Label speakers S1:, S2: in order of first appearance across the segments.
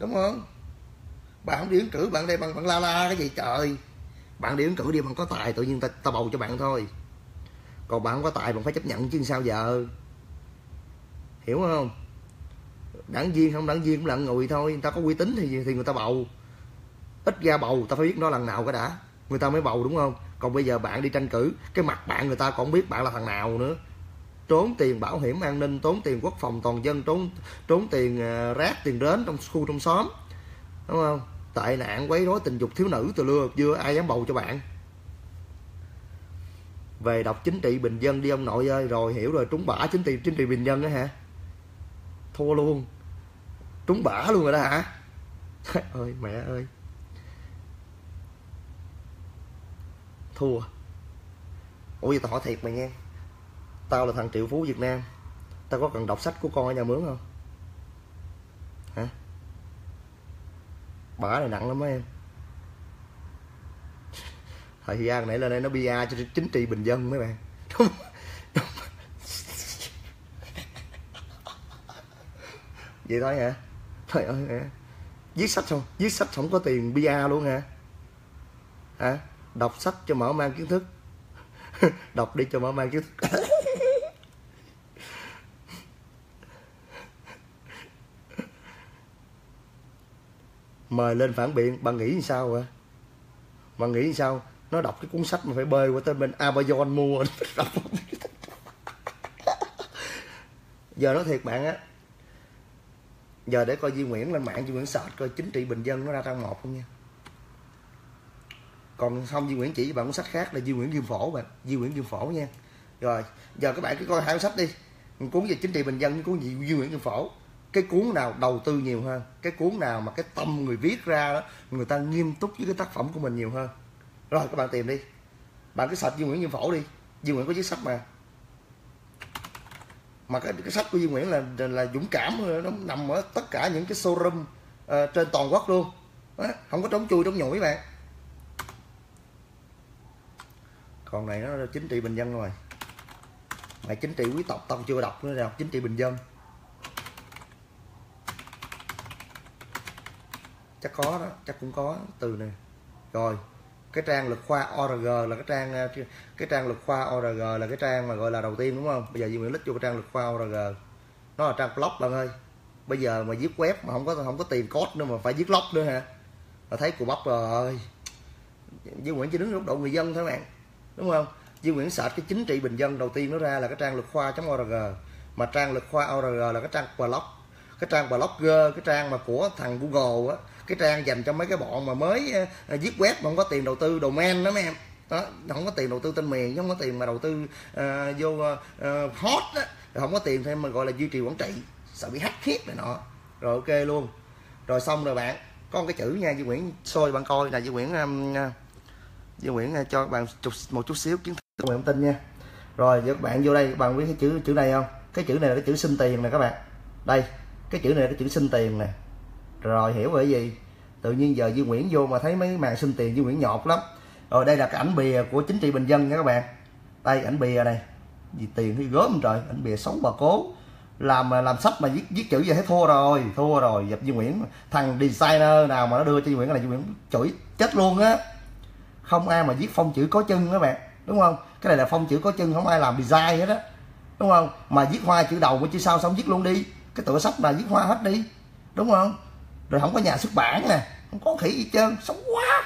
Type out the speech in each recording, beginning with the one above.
S1: đúng không? Bạn không đi ứng cử bạn đây bằng bạn la la cái gì trời? Bạn đi ứng cử đi bạn có tài tự nhiên ta, ta bầu cho bạn thôi. Còn bạn không có tài bạn phải chấp nhận chứ sao giờ? Hiểu không? Đảng viên không đảng viên cũng là người thôi người ta có uy tín thì thì người ta bầu. Ít ra bầu ta phải biết nó lần nào cái đã. Người ta mới bầu đúng không? Còn bây giờ bạn đi tranh cử cái mặt bạn người ta còn không biết bạn là thằng nào nữa trốn tiền bảo hiểm an ninh tốn tiền quốc phòng toàn dân, trốn trốn tiền ờ, rác, tiền đến trong khu trong xóm. Đúng không? Tệ nạn, quấy rối tình dục thiếu nữ từ lưa chưa ai dám bầu cho bạn. Về đọc chính trị bình dân đi ông nội ơi, rồi hiểu rồi, trúng bả chính trị chính trị bình dân đó hả? Thua luôn. Trúng bả luôn rồi đó hả? Ơi mẹ ơi. Thua. Ủa vậy tao hỏi thiệt mày nghe tao là thằng triệu phú việt nam. Tao có cần đọc sách của con ở nhà mướn không? Hả? Bả này nặng lắm á em. Thời gian nãy lên đây nó bia cho chính trị bình dân mấy bạn. Đúng, đúng. vậy thôi hả? Trời ơi hả? viết sách không viết sách không có tiền bia luôn hả? Hả? Đọc sách cho mở mang kiến thức. Đọc đi cho mở mang kiến thức. Mời lên phản biện. Bạn nghĩ sao vậy? bạn nghĩ sao? Nó đọc cái cuốn sách mà phải bơi qua tên bên Amazon mua. Giờ nói thiệt bạn á, giờ để coi Duy Nguyễn lên mạng, Duy Nguyễn search coi chính trị bình dân nó ra trang một không nha. Còn xong Duy Nguyễn chỉ bạn cuốn sách khác là Duy Nguyễn Kim Phổ bạn. Duy Nguyễn Kim Phổ nha. Rồi, giờ các bạn cứ coi hai cuốn sách đi. Cuốn về chính trị bình dân, cuốn gì Duy Nguyễn Kim Phổ cái cuốn nào đầu tư nhiều hơn cái cuốn nào mà cái tâm người viết ra đó người ta nghiêm túc với cái tác phẩm của mình nhiều hơn. Rồi các bạn tìm đi. Bạn cứ sạch Duy Nguyễn Như Phổ đi. Duy Nguyễn có chiếc sách mà. Mà cái, cái sách của Duy Nguyễn là là dũng cảm nó nằm ở tất cả những cái showroom uh, trên toàn quốc luôn. Đó, không có trống chui trống nhủi bạn. Còn này nó chính trị bình dân rồi. Mày chính trị quý tộc tao chưa đọc nữa đọc chính trị bình dân. Chắc có đó, chắc cũng có, từ này rồi, cái trang lực khoa org là cái trang ờ, cái trang lực khoa org là cái trang mà gọi là đầu tiên, đúng không? Bây giờ Duy Nguyễn lít vô cái trang lực khoa org nó là trang blog bạn ơi. Bây giờ mà viết web mà không có không có tiền code nữa mà phải viết blog nữa hả? Là thấy cụ bắp rồi. Duy Nguyễn chỉ đứng góc độ người dân thôi bạn, đúng không? Duy Nguyễn sợ cái chính trị bình dân đầu tiên nó ra là cái trang lực khoa.org mà trang lực khoa org là cái trang blog. Cái trang blogger cái trang mà của thằng Google á cái trang dành cho mấy cái bọn mà mới ờ, ờ, viết web mà không có tiền đầu tư domain đó mấy em. Đó không có tiền đầu tư tên miền không có tiền mà đầu tư uh, vô uh, hot đó, không có tiền thêm mà gọi là duy trì quản trị. Sợ bị hack khiếp này nọ. Rồi ok luôn. Rồi xong rồi bạn có một cái chữ nha Duy Nguyễn xôi bạn coi là Duy Nguyễn um, Duy Nguyễn uh, cho bạn chút, một chút xíu kiến thức thông tin nha. Rồi các bạn vô đây bạn biết cái chữ chữ này không? Cái chữ này là cái chữ xin tiền nè các bạn. Đây cái chữ này là cái chữ xin tiền nè rồi, hiểu bởi gì tự nhiên giờ Duy Nguyễn vô mà thấy mấy màn xin tiền Duy Nguyễn nhọt lắm. Rồi, đây là cái ảnh bìa của chính trị bình dân nha các bạn. Đây, ảnh bìa này gì tiền thì gớm trời, ảnh bìa sống bà cố. Làm làm sách mà viết viết chữ vậy thấy thua rồi thua rồi. Dập Duy Nguyễn, thằng designer nào mà nó đưa cho Duy Nguyễn là Duy Nguyễn chửi chết luôn á. Không ai mà viết phong chữ có chân các bạn, đúng không? Cái này là phong chữ có chân, không ai làm design hết á, đúng không? Mà viết hoa chữ đầu với chữ sau xong viết luôn đi. Cái tựa sách là viết hoa hết đi, đúng không? Rồi không có nhà xuất bản nè, không có khỉ gì trơn, xấu quá.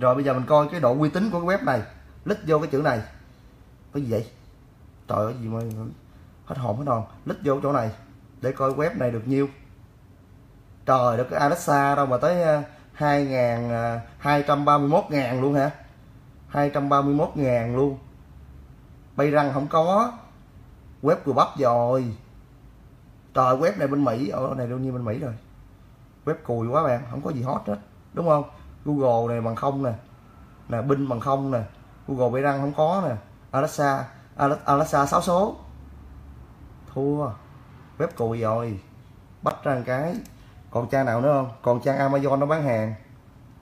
S1: Rồi bây giờ mình coi cái độ uy tín của cái web này, lít vô cái chữ này. Cái gì vậy? Trời ơi, gì mà hết hồn hết hồn. Lít vô chỗ này để coi web này được nhiêu. Trời đất cái Alexa đâu mà tới ờ, hai ngàn ờ, hai trăm ba mươi mốt ngàn luôn hả? Hai trăm ba mươi mốt ngàn luôn. Bay răng không có. Web của bắp rồi. Trời, web này bên Mỹ, ở này đương nhiên bên Mỹ rồi? Web cùi quá bạn, không có gì hot hết, đúng không? Google này bằng không nè nè binh bằng không nè, Google bị răng không có nè, Alexa Alexa sáu số. Thua, web cùi rồi, bắt ra một cái. Còn trang nào nữa không? Còn trang Amazon nó bán hàng.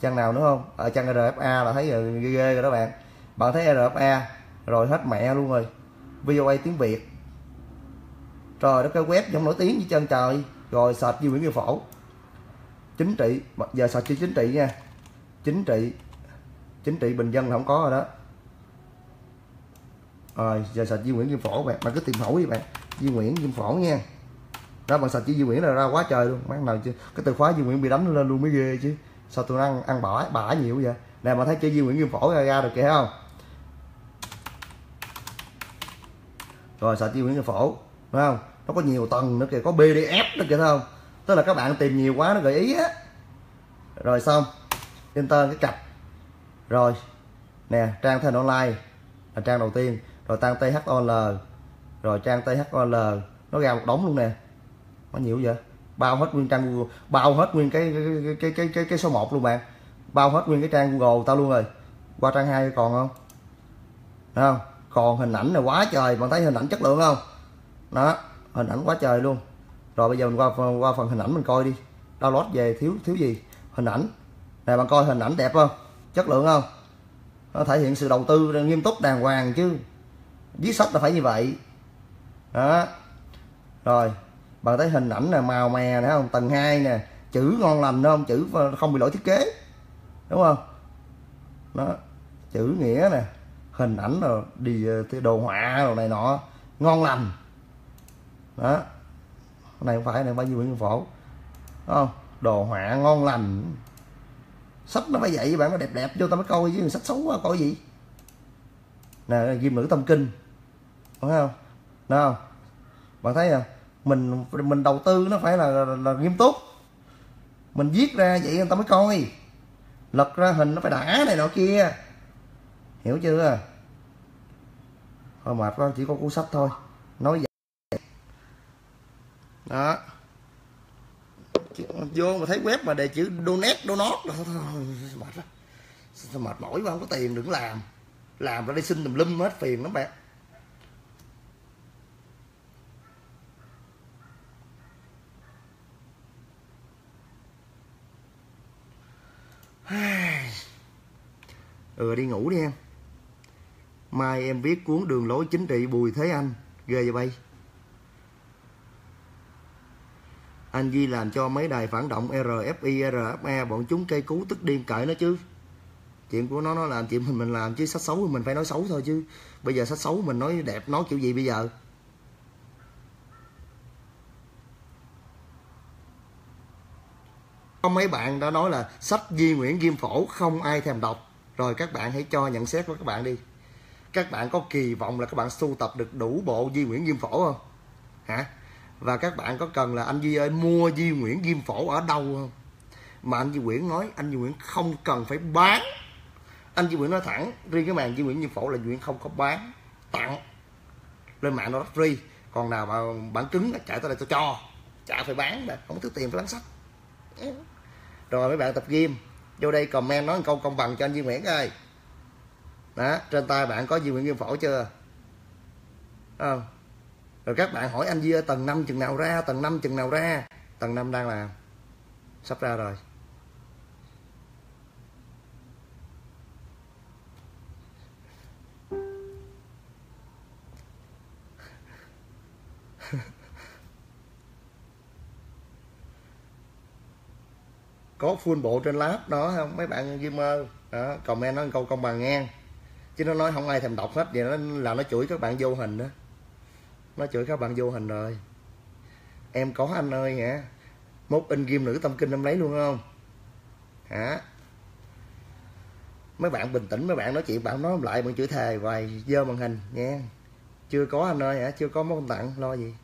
S1: Trang nào nữa không? Ở trang RFA là thấy rồi, ghê ghê rồi đó bạn. Bạn thấy RFA rồi hết mẹ luôn rồi. VOA tiếng Việt. Trời đó cái web không nổi tiếng như chân trời. Rồi sạch như Nguyễn Như Phổ chính trị. Giờ sạch chữ chính trị nha? Chính trị. Chính trị bình dân là không có rồi đó. Rồi giờ sạch Di Nguyễn Kim Phổ bạn bạn cứ tìm phổ đi bạn. Di Nguyễn Kim Phổ nha. Đó bạn sạch chữ Di Nguyễn là ra quá trời luôn? Mấy nào chứ? Cái từ khóa Di Nguyễn bị đánh lên luôn mới ghê chứ. Sao tôi ăn ăn bả bả nhiều vậy? Nè mà thấy chơi Di Nguyễn Kim Phổ ra, ra được kìa không? Rồi sạch Di Nguyễn Kim Phổ đúng không? Nó có nhiều tầng nữa kìa. Có PDF nữa kìa thấy không? Tức là các bạn tìm nhiều quá nó gợi ý á. Rồi xong enter cái cặp. Rồi nè trang thanh online là trang đầu tiên. Rồi trang THOL rồi trang THOL nó ra một đống luôn nè. Có nhiều vậy? Bao hết nguyên trang Google bao hết nguyên cái cái cái cái cái, cái số 1 luôn bạn. Bao hết nguyên cái trang Google tao luôn rồi. Qua trang 2 còn không? Không? Còn hình ảnh này quá trời bạn thấy hình ảnh chất lượng không? Đó hình ảnh quá trời luôn rồi bây giờ mình qua qua phần hình ảnh mình coi đi. Download về thiếu thiếu gì? Hình ảnh. Này bạn coi hình ảnh đẹp không? Chất lượng không? Nó thể hiện sự đầu tư nghiêm túc đàng hoàng chứ. Viết sách là phải như vậy. Đó. Rồi, bạn thấy hình ảnh là màu mè nè, không? Tầng 2 nè. Chữ ngon lành không? Chữ không bị lỗi thiết kế. Đúng không? Đó. Chữ nghĩa nè. Hình ảnh rồi đi ờ, đồ họa rồi này nọ. Ngon lành. Đó con này không phải này bao nhiêu nguyên Phổ. Đúng không? Đồ họa ngon lành. Sách nó phải vậy bạn nó đẹp đẹp vô tao mới coi chứ sách xấu quá coi gì? Nè ghim nữ tâm kinh. Đúng không? Đúng không bạn thấy không mình mình đầu tư nó phải là, là, là nghiêm túc. Mình viết ra vậy người ta mới coi. Lật ra hình nó phải đã này nọ kia. Hiểu chưa? Thôi mệt quá chỉ có cuốn sách thôi. Nói vậy đó. Vô mà thấy web mà đề chữ donate donut mệt lắm. Mệt mỏi quá, không có tiền đừng làm. Làm ra đi xin tùm lum hết phiền lắm bạn. Ừ đi ngủ đi em. Mai em viết cuốn đường lối chính trị bùi thế anh ghê vậy bay. Anh Duy làm cho mấy đài phản động RFI, rfe bọn chúng cây cú tức điên cãi nó chứ. Chuyện của nó nó làm chuyện mình mình làm chứ sách xấu thì mình phải nói xấu thôi chứ. Bây giờ sách xấu mình nói đẹp nói kiểu gì bây giờ? Có mấy bạn đã nói là sách Di Nguyễn Kim Phổ không ai thèm đọc. Rồi các bạn hãy cho nhận xét của các bạn đi. Các bạn có kỳ vọng là các bạn sưu tập được đủ bộ Di Nguyễn Kim Phổ không? Hả? Và các bạn có cần là anh Duy ơi, mua duy Nguyễn Kim Phổ ở đâu không? Mà anh Duy Nguyễn nói, anh Duy Nguyễn không cần phải bán. Anh Duy Nguyễn nói thẳng, riêng cái màn duy Nguyễn Kim Phổ là Duy Nguyễn không có bán, tặng. Lên mạng nó free. Còn nào mà bản cứng là chạy tới đây tôi cho. Chả phải bán mà, không có thứ tiền phải bán sách rồi mấy bạn tập game vô đây comment nói một câu công bằng cho anh Duy Nguyễn ơi. Đó, trên tay bạn có Duy Nguyễn Kim Phổ chưa? Không? Rồi các bạn hỏi anh Duy ơi, tầng 5 chừng nào ra, tầng 5 chừng nào ra? Tầng 5 đang làm sắp ra rồi. Có full bộ trên lab đó, không? Mấy bạn gamer đó, comment nó câu công bằng ngang chứ nó nói không ai thèm đọc hết, vậy nó là nó chửi các bạn vô hình đó nó chửi các bạn vô hình rồi. Em có anh ơi hả? Mốt in ghim nữ tâm kinh em lấy luôn không? Hả? Mấy bạn bình tĩnh, mấy bạn nói chuyện, bạn nói lại, bạn chửi thề hoài, dơ màn hình nha. Chưa có anh ơi hả? Chưa có món tặng, lo gì?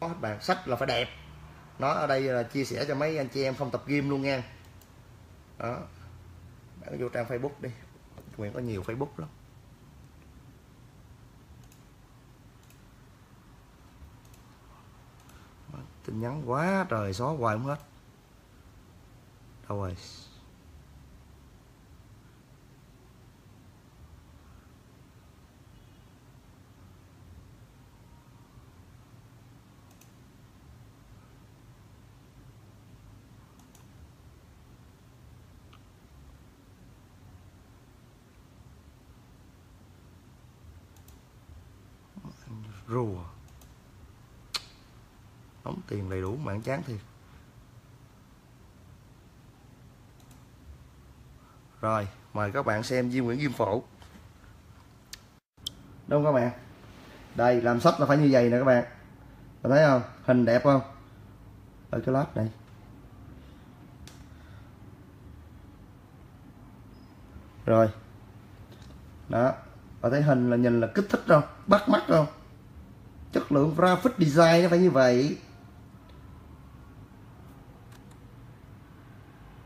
S1: Có hết bạn, sách là phải đẹp. Nó ở đây là chia sẻ cho mấy anh chị em không tập gym luôn nha. Đó. Bạn vô trang facebook đi. Nguyện có nhiều facebook lắm. Tin nhắn quá trời xóa hoài không hết. Đâu rồi? Rùa đóng tiền đầy đủ mạng chán thiệt. Rồi, mời các bạn xem Diêm Nguyễn Diêm Phổ. Đúng không các bạn? Đây, làm sách là phải như vậy nè các bạn. Các thấy không? Hình đẹp không? Ở cái lát này. Rồi. Đó và thấy hình là nhìn là kích thích không? Bắt mắt không? Chất lượng graphic design nó phải như vậy.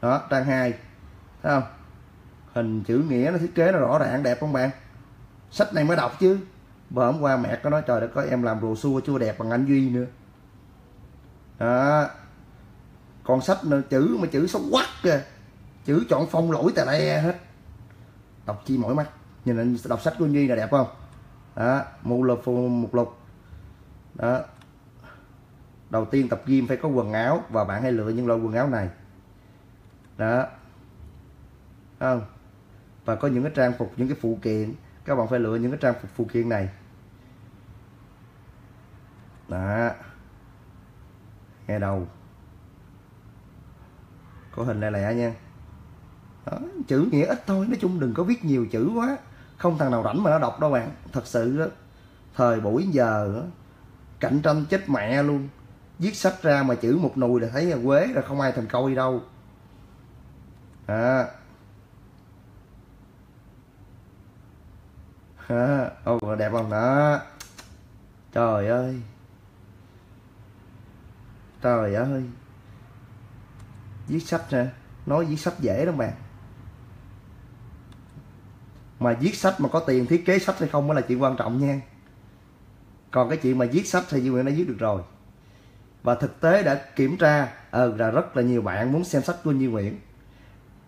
S1: Đó trang hai. Thấy không? Hình chữ nghĩa nó thiết kế nó rõ ràng đẹp không bạn? Sách này mới đọc chứ. Bữa hôm qua mẹ có nói trời đất có em làm đồ xua chưa đẹp bằng anh duy nữa. Đó. Còn sách nữa, chữ mà chữ xấu quắc kìa. Chữ chọn phong lỗi tè le hết. Đọc chi mỏi mắt. Nhìn anh đọc sách của anh duy là đẹp không? Đó một lục một lục. Đó. Đầu tiên tập gym phải có quần áo và bạn hãy lựa những loại quần áo này đó. Không? Và có những cái trang phục những cái phụ kiện. Các bạn phải lựa những cái trang phục phụ kiện này. Đó. Nghe đầu. Có hình lẻ lẻ nha. Đó, chữ nghĩa ít thôi. Nói chung đừng có viết nhiều chữ quá. Không thằng nào rảnh mà nó đọc đâu bạn. Thật sự đó, thời buổi giờ đó, cạnh tranh chết mẹ luôn. Viết sách ra mà chữ một nùi là thấy là quế rồi không ai thành coi đâu à. À, ô đẹp không? Đó. Trời ơi. Trời ơi. Viết sách nè. Nói viết sách dễ lắm bạn. Mà viết sách mà có tiền thiết kế sách hay không mới là chuyện quan trọng nha. Còn cái chuyện mà viết sách thì Duy Nguyễn đã viết được rồi. Và thực tế đã kiểm tra ờ là rất là nhiều bạn muốn xem sách của anh Duy Nguyễn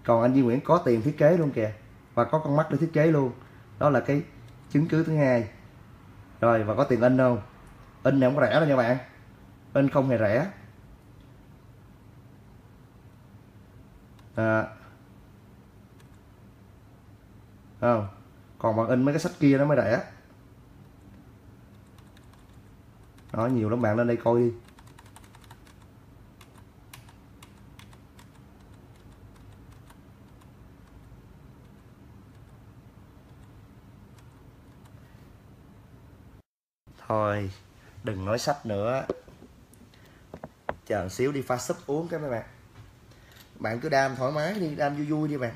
S1: còn anh Duy Nguyễn có tiền thiết kế luôn kìa. Và có con mắt để thiết kế luôn. Đó là cái chứng cứ thứ hai. Rồi, và có tiền in không? In này không có rẻ đâu nha bạn. In không hề rẻ. À. không. Còn bạn in mấy cái sách kia nó mới rẻ. Đó, nhiều lắm bạn, lên đây coi đi. Thôi, đừng nói sách nữa. Chờ xíu đi, pha súp uống cái mấy bạn. Bạn cứ đam thoải mái đi, đam vui vui đi bạn.